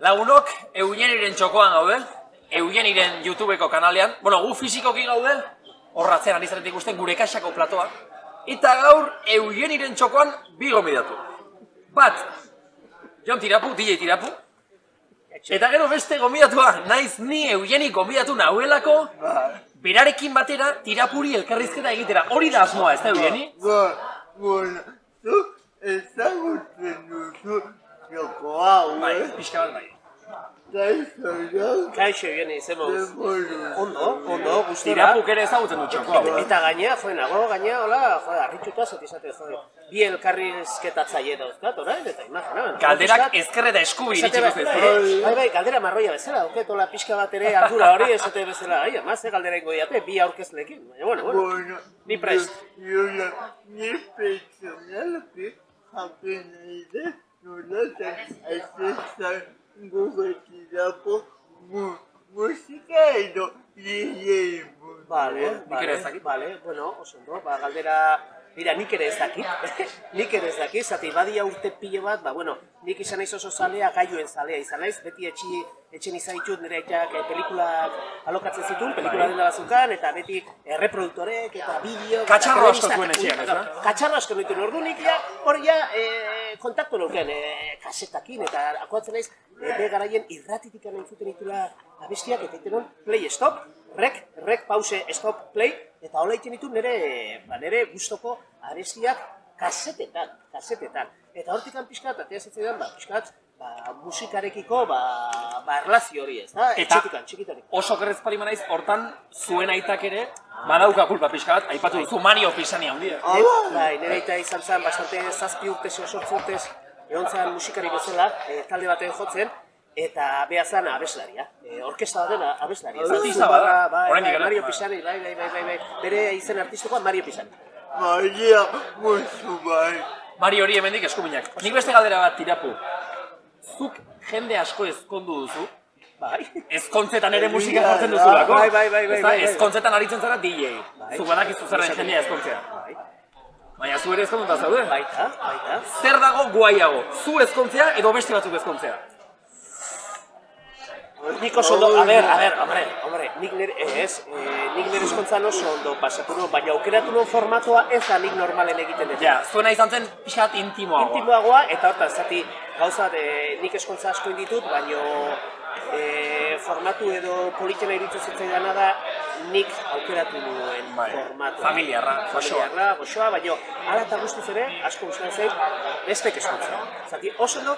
Lagunok Eugeniren txokoan gaude, Eugeniren YouTubeko kanalean. Bueno, gu fizikoki gaude, horratzen ari zaretik ikusten gure kaxako platoa. Eta gaur Eugeniren txokoan bi gomidatu. Bat, Jon Tirapu, DJ Tirapu. Eta gero beste gomidatua, naiz ni Eugeni gomidatu nahuelako, berarekin batera tirapuri elkarrizketa egitera. Hori da asmoa, ez da Eugeni? Ba, bueno, zu ezagutzen duzu joko hau, Bai, pixka bat bai. Kaixo, zemuz. demoro. Ondo, ondo, gustora. Tirapuk ere ezagutzen du txoko hau. Eta gainea, joe, nago gainea, hola, joe, harrituta zati izate, joe. Bi elkarrizketatzaile dauzkat, orain, eta imagina. Galderak ezker eta eskubi Esate iritsiko bai, bai, bai, galdera marroia bezala, dauket, hola, pixka bat ere ardura hori, esate bezala, ai, amaz, eh, galdera ingo diate, bi aurkezlekin, baina, bueno, bueno. Bueno, Ni prest. Ni pertsonalki jakin nahi de, nolatan azizan gogoetirapo mu, musika edo DJ Vale, ere ez dakit. vale, bueno, oso ondo, ba, galdera, Mira, nik ere ez dakit, nik ere ez dakit, zati badia urte pilo bat, ba, bueno, nik izan naiz oso zalea, gaioen zalea izan naiz, beti etxi, etxen izan ditut nire aitak eh, pelikulak alokatzen zituen, pelikula dela bazukan, eta beti erreproduktorek, eta bideo... Katxarro asko zuen etxean, ez da? Katxarro asko nituen, ordu nik ja, hor ja, eh, kontaktu nuken, eh, kasetakin, eta akuatzen naiz, eh, be garaien irratitik entzuten ditula abestiak, eta iten play stop, rek, rek, pause, stop, play, eta hola egiten ditu nire, ba, nire gustoko abestiak kasetetan, kasetetan. Eta hortik pixkat, atea zitzaidan, ba, pixkat, ba, musikarekiko, ba, ba, erlazio hori ez, da? Eta- Etxetikan, txikitarik. Oso gerrez pali manaiz, hortan zuen aitak ere, badauka kulpa pixka bat, aipatu duzu Mario Pisani handia. Bai, nire aita izan zen, bastante zazpi urtez, sortzi urtez, egon zen musikari bezala, e, talde baten jotzen, eta beha zen abeslaria. E, orkesta baten abeslaria. Artista bada, Bai, bai. Mario Bai. Pisani, bai, bai, bai, bai, bai. Bere izen artistikoa Mario Pisani. Maria musu bai. Mari hori hemendik eskuminak. Nik beste galdera bat tirapu. Zuk jende asko ezkondu duzu, Bai. ezkontzetan ere musika jartzen duzulako. bai, bai, bai, bai, bai, bai. Ezkontzetan aritzen zara DJ. Bai. Zuk badakizu zerren jendea ezkontzea. Bai, Baina zu ere ezkonduta zaude. baita, baita. Zer dago guaiago? Zu ezkontzea edo beste batzuk ezkontzea? Nik oso ondo, a ber, a ber, hombre, hombre, nik nire, ez, eh, nik nire eskontzan oso ondo pasatu nuen, baina aukeratu nuen formatua ez da nik normalen egiten dut. Ja, zuena izan zen pixat intimoagoa. intimoagoa, eta horta, zati, gauza, de, nik eskontza asko inditud, baino e, formatu edo politena iruditzen zitzaidana da, nik aukeratu nuen Bai, formatua. familiarra, goxoa. Familiarra, goxoa, baino, ala eta guztiz ere, asko gustatzen zait, bestek eskontza. Zati, oso ondo,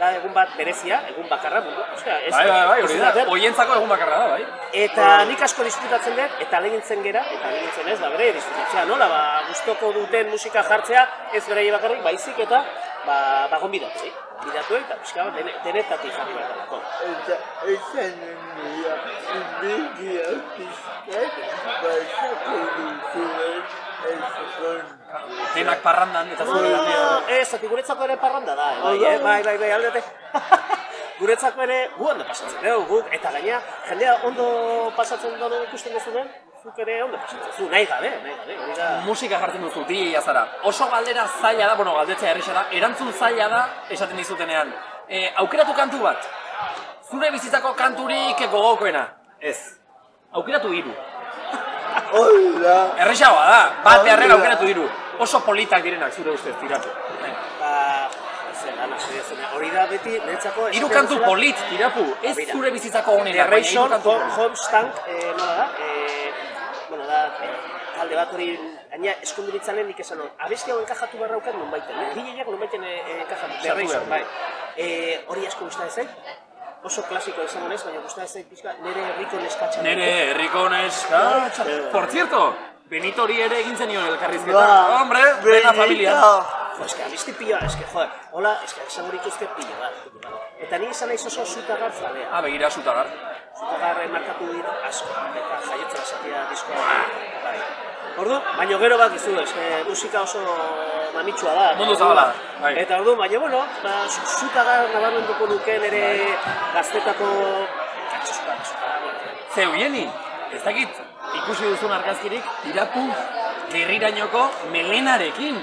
da egun bat berezia, egun bakarra mundu, osea, ez Bai, bai, bai, hori da. Oientzako egun bakarra da, bai. Eta nik asko disfrutatzen dut, eta legintzen gera, eta legintzen ez, da bere disfrutatzea, nola, ba, gustoko duten musika jartzea, ez bere bakarrik, baizik eta, ba, ba gonbidatu, eh? Bidatu eta pixka bat dene, denetatik jarri behar delako. Eta esan nire, inbidia pizkat, basako duzuen ezkon. Denak parrandan eta zure Ah, dania. ez, zati guretzako ere parranda da, eh, bai, eh? bai, bai, bai, aldete. guretzako ere, gu ondo pasatzen dugu, guk, eta gaina, jendea ondo pasatzen dugu ikusten duzu den, zuk ere ondo pasatzen zu, nahi gabe, nahi gabe, hori da. Musika jartzen duzu, DJ zara. Oso galdera zaila da, bueno, galdetzea erresa da, erantzun zaila da, esaten dizutenean. E, aukeratu kantu bat, zure bizitzako kanturik gogokoena. Ez. Aukeratu hiru. Hola. Erresagoa da, bat beharren aukeratu hiru. Oso politak direnak zure ustez tiratu. Ba, hori da beti, niretzako... Hiru kantu polit tirapu, ez zure bizitzako The onena, baina hiru Ration, kantu. Homestank, eh, nola da, da, eh, talde bat hori, gaina eskunduritzalen nik esan hon, abesti hau enkajatu barra ukat non baiten, eh? DJak non baiten eh, enkajatu, Ration, behar bai. Eh, hori asko gustatzen zait, oso klasiko izango naiz, baina gustatzen zait pixka, nire herriko neskatxa. Nere herriko neska. Por cierto, Benito hori ere egin zenion elkarrizketa. Ba, Hombre, bena familia. Jo, eske, abesti pila, eske, joder, hola, eske, esango dituzte pila bat. Eta ni izan naiz oso zutagar zalea. Ah, begira zutagar. Zutagar markatu dit asko, eta jaiotzen esatia diskoa. Bai. Ordu, baino gero bat izu, eske, musika oso mamitsua da. Mundu zabala, bai. Eta ordu, baina, bueno, ba, zu- zutagar nabarmenduko nuken ere gaztetako... Zutagar, zutagar, Ze Eugeni, ez dakit, ikusi duzun argazkirik, irapu gerrirainoko melenarekin.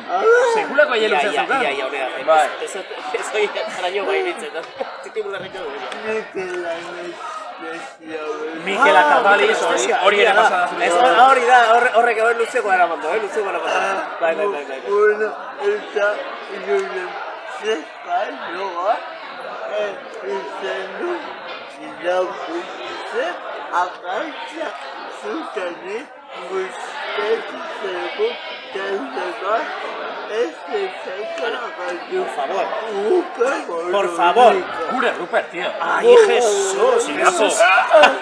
Sekulako aia Ia, luzea ia, ia, ia. Bai. Ez, ez, ez hori jaraino bai nintzen, no? Titibularriko dugu. Mikel Akabaliz, hori, hori ere pasa da zure. Ez, hori da, horre- horrek hori luzeko gara mando? Luzeko gara mando. Bai, bai, bai, bai. Bueno, eta irunen zeska joa, izan du, irakurtze, akaitza zutane, guztetzeko, taldeka, ez ezakara gaitu. Por favor. Uke Por favor. Gure Rupert, tío. Ai, Jesus, Tirapo.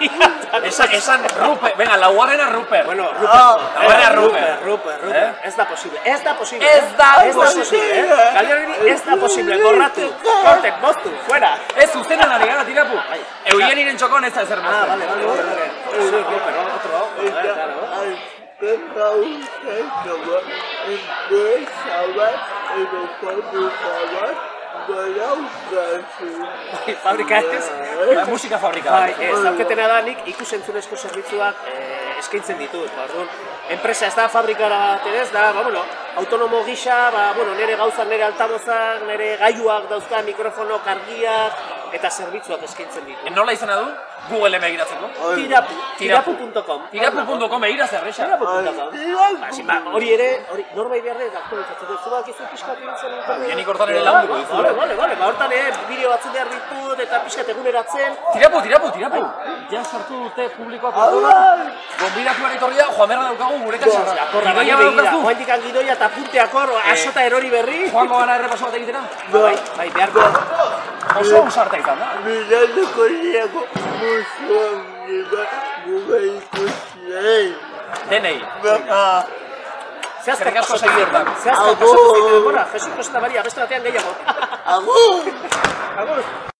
Irapo. Esan, esan Rupert, venga, laugarrena Rupert. Bueno, Ah, Rupert, ahora eh, Rupert. Rupert, Rupert, Eh? ez da posible, ez da posible. Ez da ez da posible. posible, eh? Galdean hori ez da posible, gorratu, korten, moztu, fuera. Ez zuzenan ari gara, tirapu. Eugeniren txokoan ez da ezer Ah, mozten. vale, vale, vale, vale. Sí, Rupert, otro, a ver, Eta claro. azkenka ustezoa, enpresa bat, edo fabrika bat, badaukazu. Bai, Fabrika ez. Bai, musika fabrika. Bai, ez dauketena da nik ikusentzunezko zerbitzuak eh, eskaintzen ditut. Ba, orduan, enpresa ez da fabrikara bat ere ez da, ba, bueno, autonomo gisa, ba, bueno, nire gauzak, nire altabozak, nire gaiuak dauzka, mikrofono, kargiak, eta zerbitzuak eskaintzen ditut. Nola izena du? Google begiratzeko. Tirapu, Tirapu. tirapu.com. Tirapu.com egira zerresa. Tirapu.com. Tirapu. Ba, ba, hori ere, hori, norbait behar dut aktualizatzen dut, zubak izu pixkat egin zen. Jenik hortan ere lagunduko dizu. Vale, vale, vale, ba, hortan ere, bideo batzun behar ditut, eta pixkat eguneratzen. Tirapu, tirapu, tirapu. Ja sartu dute publikoa portuna. Gonbidatuan etorria, joan berra daukagu gure kasan. Akorra, Gidoia begira, badaukazu. oaindik gidoia eta punte akor, asota erori berri. Joango gara errepaso bat egitera. Bai, bai, behar ausarta izan da. Mirandoko niako musuan nire gure ikusi Denei. Baka, Eskerrik asko pasatu segietan. Zehazka Agur. pasatu zaitu denbora, Jesus Costa Maria, beste batean gehiago. agur! Agur.